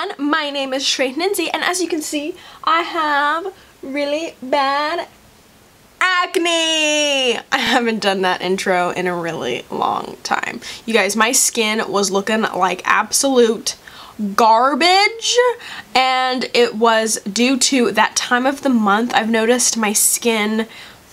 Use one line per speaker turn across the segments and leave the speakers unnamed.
everyone, my name is Shweihninzy and as you can see, I have really bad acne! I haven't done that intro in a really long time. You guys, my skin was looking like absolute garbage and it was due to that time of the month. I've noticed my skin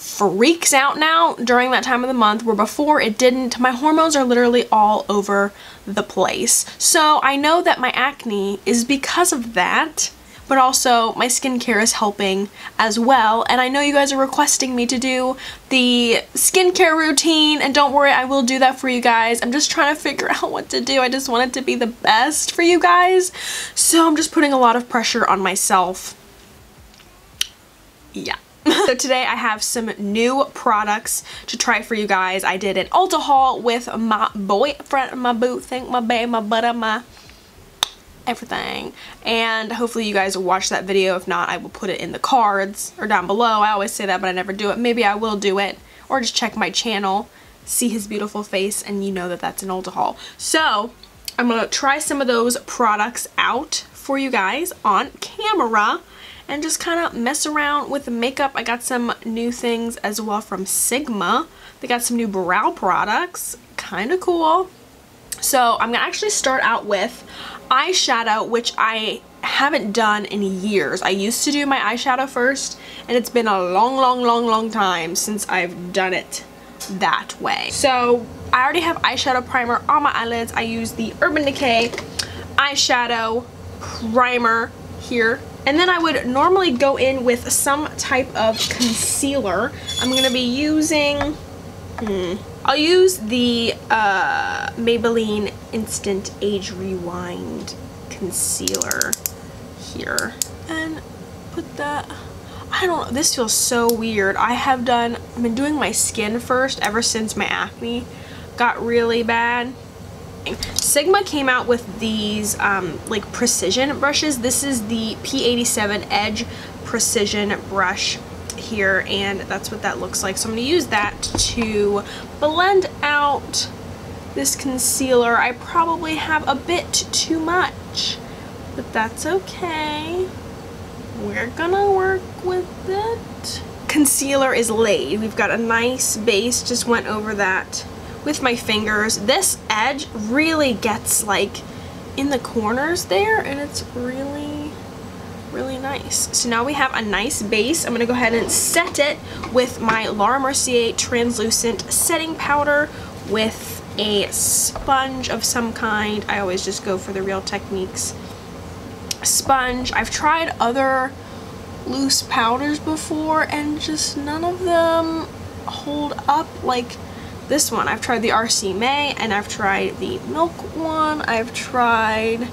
freaks out now during that time of the month where before it didn't. My hormones are literally all over the place. So I know that my acne is because of that but also my skincare is helping as well. And I know you guys are requesting me to do the skincare routine and don't worry, I will do that for you guys. I'm just trying to figure out what to do. I just want it to be the best for you guys. So I'm just putting a lot of pressure on myself. Yeah. So today I have some new products to try for you guys. I did an Ulta haul with my boyfriend, my boo thing, my babe, my butter, my everything. And hopefully you guys watch that video. If not I will put it in the cards or down below. I always say that but I never do it. Maybe I will do it or just check my channel see his beautiful face and you know that that's an Ulta haul. So I'm gonna try some of those products out for you guys on camera and just kind of mess around with the makeup. I got some new things as well from Sigma. They got some new brow products. Kind of cool. So I'm going to actually start out with eyeshadow, which I haven't done in years. I used to do my eyeshadow first, and it's been a long, long, long, long time since I've done it that way. So I already have eyeshadow primer on my eyelids. I use the Urban Decay eyeshadow primer here and then I would normally go in with some type of concealer. I'm going to be using, hmm, I'll use the uh, Maybelline Instant Age Rewind concealer here. And put that, I don't know, this feels so weird. I have done, I've been doing my skin first ever since my acne got really bad. Sigma came out with these um, like precision brushes. This is the P87 Edge Precision brush here and that's what that looks like. So I'm going to use that to blend out this concealer. I probably have a bit too much, but that's okay. We're gonna work with it. Concealer is laid. We've got a nice base, just went over that with my fingers. This edge really gets like in the corners there and it's really really nice. So now we have a nice base. I'm going to go ahead and set it with my Laura Mercier translucent setting powder with a sponge of some kind. I always just go for the Real Techniques sponge. I've tried other loose powders before and just none of them hold up like this one. I've tried the RCMA and I've tried the Milk one. I've tried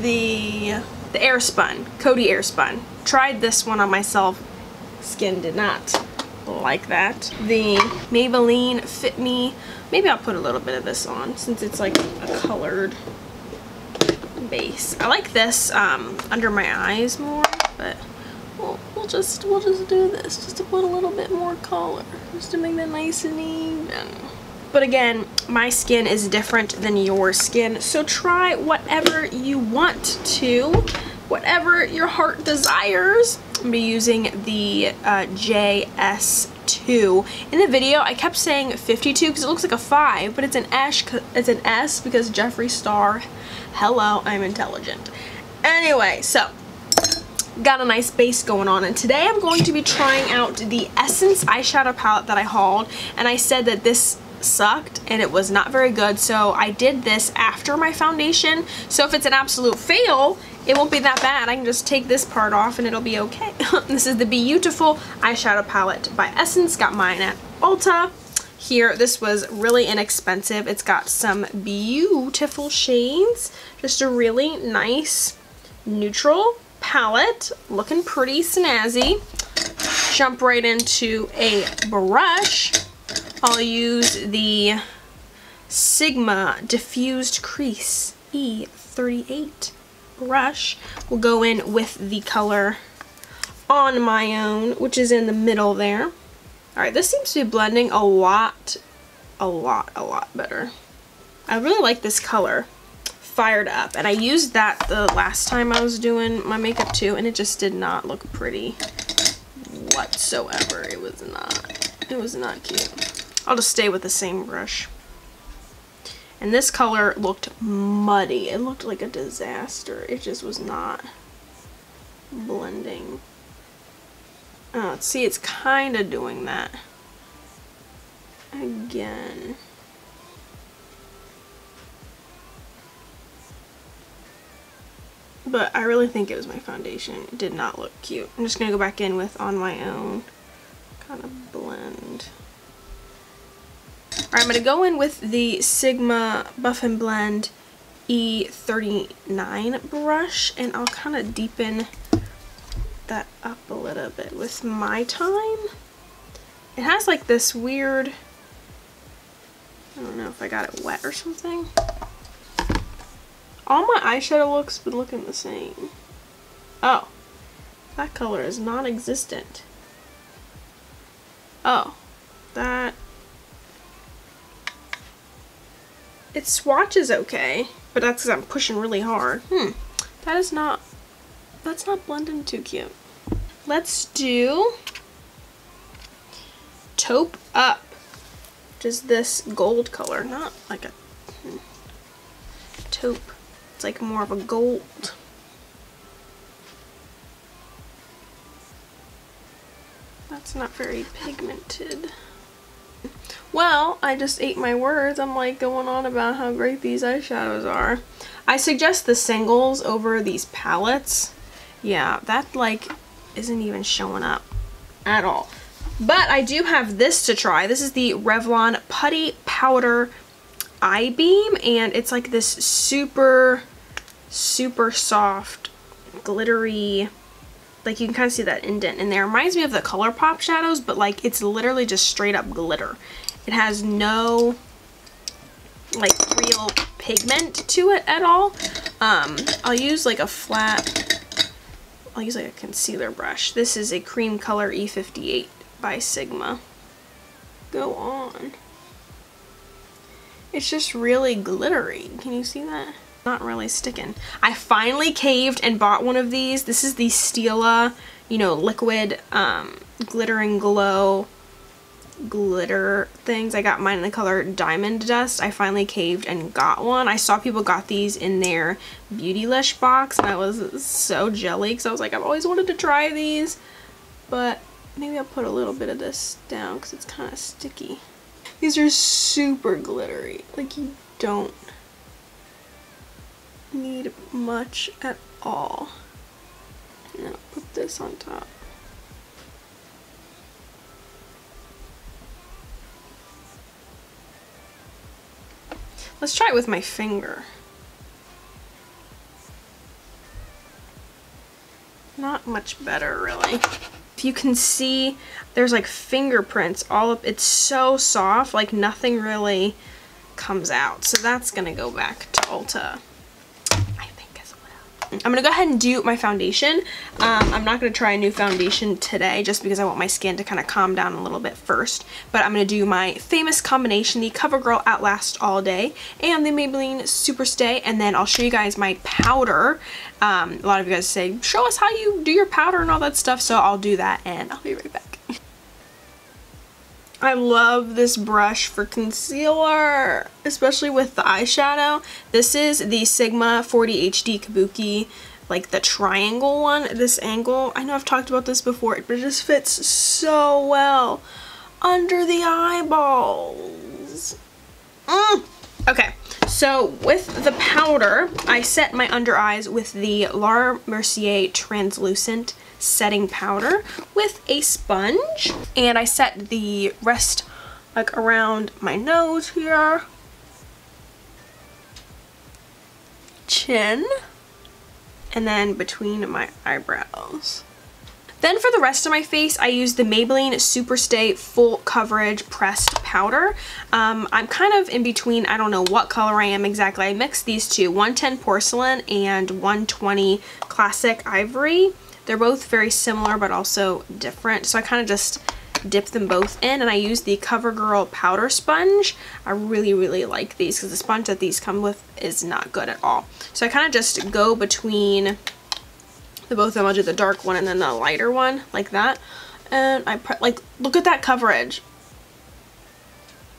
the the Airspun, Coty Airspun. Tried this one on myself. Skin did not like that. The Maybelline Fit Me. Maybe I'll put a little bit of this on since it's like a colored base. I like this um, under my eyes more, but we'll, we'll just we'll just do this just to put a little bit more color just to make that nice and but again my skin is different than your skin so try whatever you want to. Whatever your heart desires. I'm be using the uh, JS2 in the video I kept saying 52 because it looks like a 5 but it's an S it's an S because Jeffree Star. Hello I'm intelligent. Anyway so got a nice base going on. And today I'm going to be trying out the Essence eyeshadow palette that I hauled. And I said that this sucked and it was not very good. So I did this after my foundation. So if it's an absolute fail it won't be that bad. I can just take this part off and it'll be okay. This is the Be-You-Tiful eyeshadow palette by Essence. Got mine at Ulta. Here this was really inexpensive. It's got some beautiful shades. Just a really nice neutral palette, looking pretty snazzy. Jump right into a brush. I'll use the Sigma Diffused Crease E38 brush. We'll go in with the color on my own, which is in the middle there. Alright, this seems to be blending a lot, a lot, a lot better. I really like this color fired up. And I used that the last time I was doing my makeup too, and it just did not look pretty whatsoever. It was not, it was not cute. I'll just stay with the same brush. And this color looked muddy. It looked like a disaster. It just was not blending. Oh, see, it's kind of doing that again. But I really think it was my foundation. It did not look cute. I'm just going to go back in with On My Own. Kind of blend. Alright, I'm going to go in with the Sigma Buff and Blend E39 brush. And I'll kind of deepen that up a little bit with my time. It has like this weird, I don't know if I got it wet or something. All my eyeshadow looks been looking the same. Oh, that color is non-existent. Oh, that... It swatches okay, but that's because I'm pushing really hard. Hmm, that is not, that's not blending too cute. Let's do Taupe Up, is this gold color, not like a hmm, taupe. It's like more of a gold. That's not very pigmented. Well, I just ate my words. I'm like going on about how great these eyeshadows are. I suggest the singles over these palettes. Yeah, that like isn't even showing up at all. But I do have this to try. This is the Revlon Putty Powder Eye Beam and it's like this super super soft, glittery, like you can kind of see that indent in there. It reminds me of the ColourPop shadows, but like it's literally just straight up glitter. It has no like real pigment to it at all. Um, I'll use like a flat, I'll use like a concealer brush. This is a cream color E58 by Sigma. Go on. It's just really glittery. Can you see that? Not really sticking. I finally caved and bought one of these. This is the Stila, you know, liquid um, glitter and glow glitter things. I got mine in the color Diamond Dust. I finally caved and got one. I saw people got these in their Beautylish box and I was so jelly because I was like, I've always wanted to try these. But maybe I'll put a little bit of this down because it's kind of sticky. These are super glittery. Like you don't need much at all. And put this on top. Let's try it with my finger. Not much better, really. If you can see, there's like fingerprints all up. It's so soft, like nothing really comes out. So that's to go back to Ulta. I'm to go ahead and do my foundation. Um, I'm not to try a new foundation today just because I want my skin to kind of calm down a little bit first. But I'm to do my famous combination, the CoverGirl Outlast All Day and the Maybelline Superstay. And then I'll show you guys my powder. Um, a lot of you guys say, show us how you do your powder and all that stuff. So I'll do that and I'll be right back. I love this brush for concealer, especially with the eyeshadow. This is the Sigma 4DHD Kabuki, like the triangle one, this angle. I know I've talked about this before, but it just fits so well under the eyeballs. Mm. Okay, so with the powder, I set my under eyes with the Laura Mercier Translucent setting powder with a sponge. And I set the rest like around my nose here. Chin. And then between my eyebrows. Then for the rest of my face, I use the Maybelline Superstay Full Coverage Pressed Powder. Um, I'm kind of in between, I don't know what color I am exactly. I mixed these two, 110 Porcelain and 120 Classic Ivory. They're both very similar but also different. So I kind of just dip them both in and I use the CoverGirl powder sponge. I really, really like these because the sponge that these come with is not good at all. So I kind of just go between the both of them. I'll do the dark one and then the lighter one like that. And I, like, look at that coverage.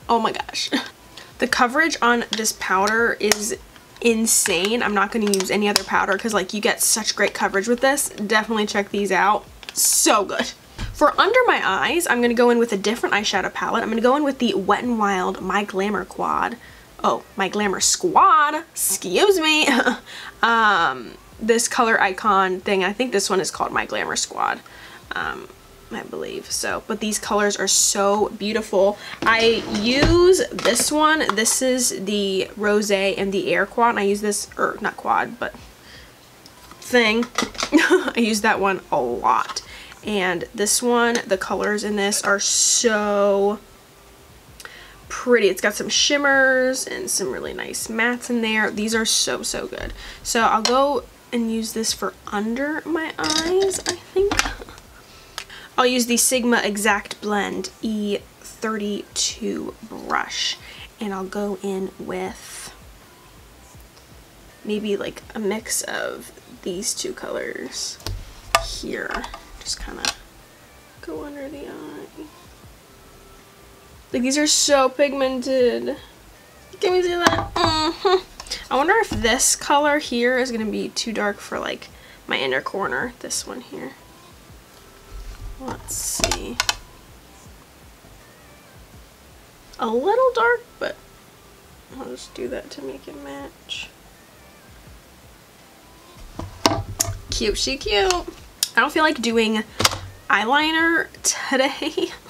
Oh my gosh. the coverage on this powder is insane. I'm not going to use any other powder because like you get such great coverage with this. Definitely check these out. So good. For under my eyes, I'm going to go in with a different eyeshadow palette. I'm going to go in with the Wet n Wild My Glamour Quad. Oh, My Glamour Squad. Excuse me. um, this color icon thing. I think this one is called My Glamour Squad. Um, I believe. So but these colors are so beautiful. I use this one. This is the rose and the air quad. I use this or not quad but thing. I use that one a lot. And this one the colors in this are so pretty. It's got some shimmers and some really nice mattes in there. These are so so good. So I'll go and use this for under my eyes I think I'll use the Sigma Exact Blend E32 brush and I'll go in with maybe like a mix of these two colors here. Just kind of go under the eye. Like these are so pigmented. Can we see that? Mm -hmm. I wonder if this color here is going to be too dark for like my inner corner. This one here. Let's see. A little dark, but I'll just do that to make it match. Cute, she cute. I don't feel like doing eyeliner today.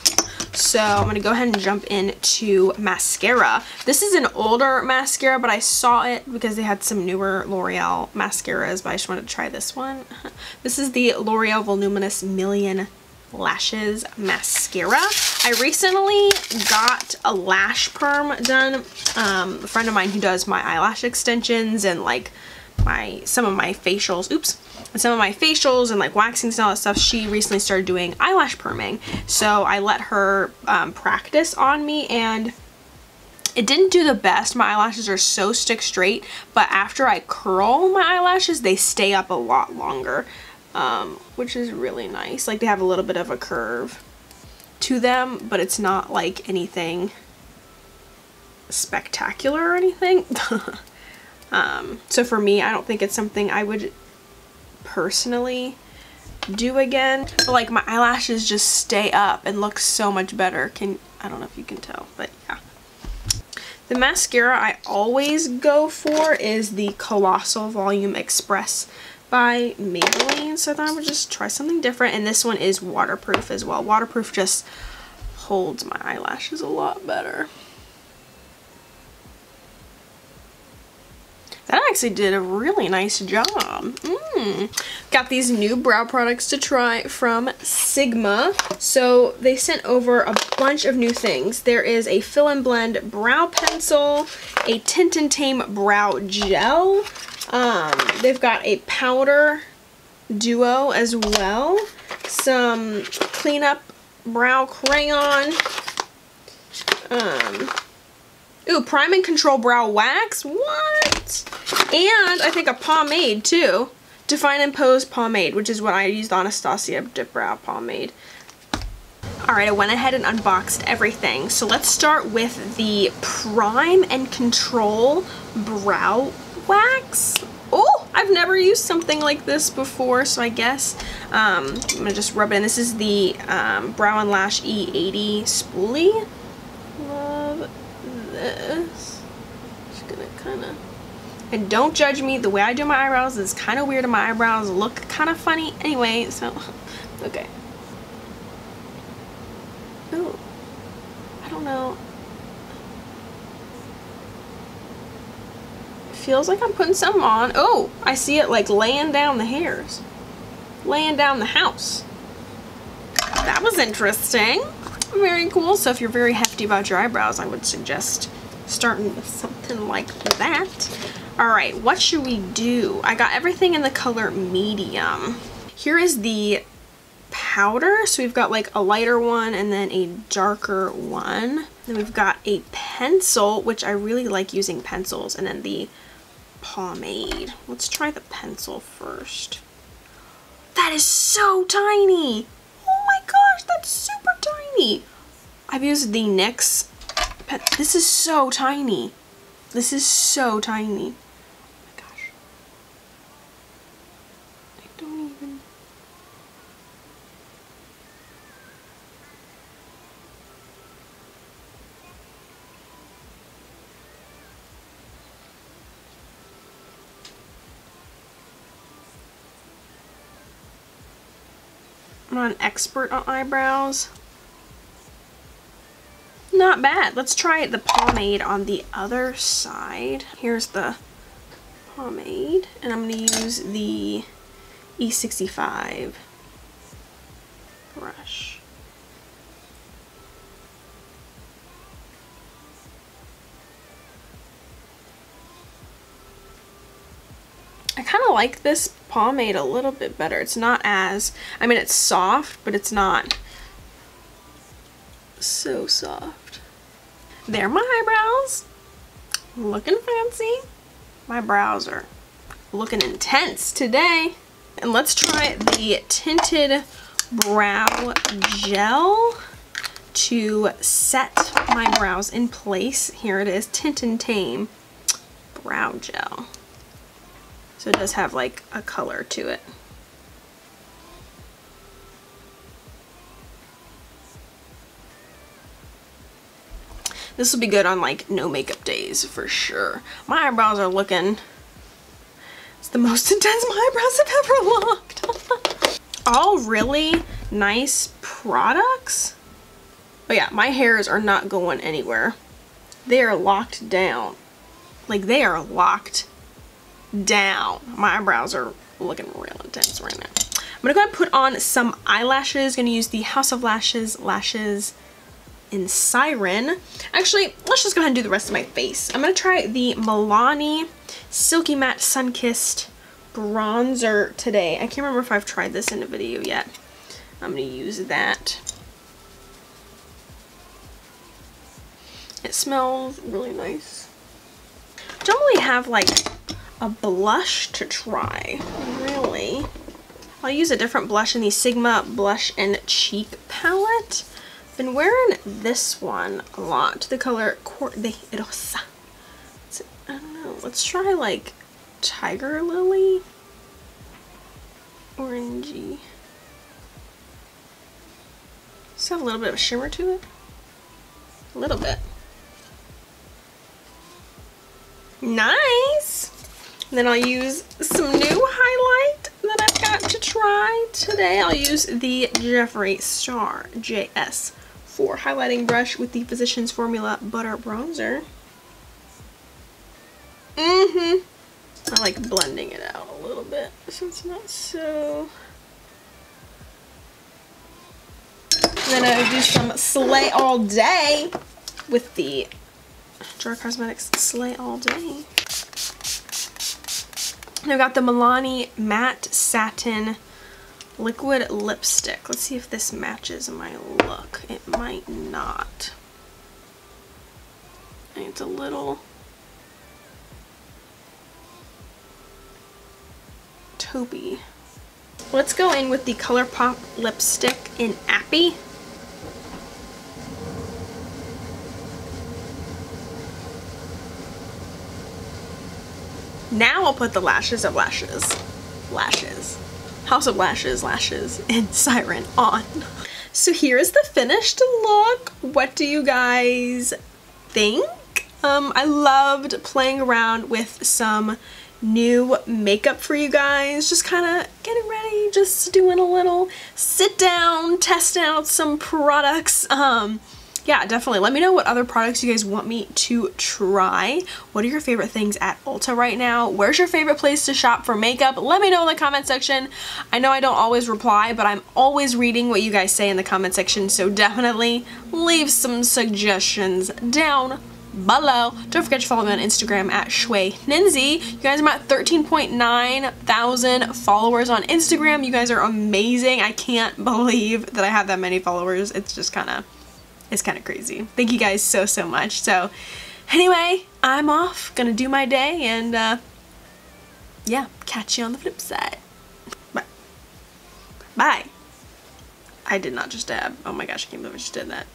So I'm going to go ahead and jump into mascara. This is an older mascara, but I saw it because they had some newer L'Oreal mascaras, but I just wanted to try this one. This is the L'Oreal Voluminous Million Lashes Mascara. I recently got a lash perm done. Um, a friend of mine who does my eyelash extensions and like my some of my facials, oops, and some of my facials and like waxing and all that stuff, she recently started doing eyelash perming. So I let her um, practice on me and it didn't do the best. My eyelashes are so stick straight, but after I curl my eyelashes, they stay up a lot longer um, which is really nice. Like they have a little bit of a curve to them, but it's not like anything spectacular or anything. um, so for me, I don't think it's something I would personally do again. But like my eyelashes just stay up and look so much better. Can I don't know if you can tell, but yeah. The mascara I always go for is the Colossal Volume Express by Maybelline. So I thought I would just try something different. And this one is waterproof as well. Waterproof just holds my eyelashes a lot better. That actually did a really nice job. Mm. Got these new brow products to try from Sigma. So they sent over a bunch of new things. There is a Fill and Blend brow pencil, a Tint and Tame brow gel, um, they've got a powder duo as well. Some cleanup brow crayon. Um, ooh, prime and control brow wax. What? And I think a pomade too. Define and Pose pomade, which is what I used Anastasia Dip Brow pomade. Alright, I went ahead and unboxed everything. So let's start with the Prime and Control Brow wax. Oh, I've never used something like this before, so I guess um, I'm going to just rub it in. This is the um, Brow and Lash E80 spoolie. Love this. Just going to kind of... And don't judge me, the way I do my eyebrows is kind of weird and my eyebrows look kind of funny anyway, so, okay. Oh, I don't know. feels like I'm putting something on. Oh, I see it like laying down the hairs. Laying down the house. That was interesting. Very cool. So if you're very hefty about your eyebrows, I would suggest starting with something like that. All right, what should we do? I got everything in the color medium. Here is the powder. So we've got like a lighter one and then a darker one. Then we've got a pencil, which I really like using pencils, and then the pomade. Let's try the pencil first. That is so tiny. Oh my gosh, that's super tiny. I've used the NYX. This is so tiny. This is so tiny. Expert on eyebrows. Not bad. Let's try the pomade on the other side. Here's the pomade. And I'm going to use the E65 brush. Kind of like this pomade a little bit better. It's not as, I mean it's soft, but it's not so soft. There my eyebrows. Looking fancy. My brows are looking intense today. And let's try the tinted brow gel to set my brows in place. Here it is, Tint and Tame brow gel. So it does have like a color to it. This will be good on like no makeup days for sure. My eyebrows are looking, it's the most intense my eyebrows have ever looked. All really nice products. But yeah, my hairs are not going anywhere. They are locked down. Like they are locked down. My eyebrows are looking real intense right now. I'm gonna go ahead and put on some eyelashes. Gonna use the House of Lashes Lashes in Siren. Actually, let's just go ahead and do the rest of my face. I'm gonna try the Milani Silky Matte Sunkissed bronzer today. I can't remember if I've tried this in a video yet. I'm gonna use that. It smells really nice. Don't really have like a blush to try, really. I'll use a different blush in the Sigma Blush and Cheek palette. Been wearing this one a lot, the color Cor-de-Rosa. I don't know, let's try like Tiger Lily. Orangey. Have a little bit of shimmer to it. A little bit. Nice! Then I'll use some new highlight that I've got to try today. I'll use the Jeffree Star JS4 highlighting brush with the Physicians Formula Butter Bronzer. Mm-hmm. I like blending it out a little bit so it's not so... Then I'll do some Slay All Day with the Jar Cosmetics Slay All Day. I've got the Milani Matte Satin Liquid Lipstick. Let's see if this matches my look. It might not. It's a little taupey. Let's go in with the ColourPop lipstick in Appy. Now I'll put the lashes of lashes, lashes, House of Lashes, lashes, and Siren on. So here's the finished look. What do you guys think? Um, I loved playing around with some new makeup for you guys. Just kind of getting ready, just doing a little sit down, testing out some products. Um, yeah, definitely. Let me know what other products you guys want me to try. What are your favorite things at Ulta right now? Where's your favorite place to shop for makeup? Let me know in the comment section. I know I don't always reply, but I'm always reading what you guys say in the comment section, so definitely leave some suggestions down below. Don't forget to follow me on Instagram at Shui Ninzi. You guys, I'm at 13.9 thousand followers on Instagram. You guys are amazing. I can't believe that I have that many followers. It's just kind of, it's kind of crazy. Thank you guys so, so much. So anyway, I'm off, gonna do my day and uh, yeah, catch you on the flip side. Bye. Bye. I did not just dab. Oh my gosh, I can't believe I just did that.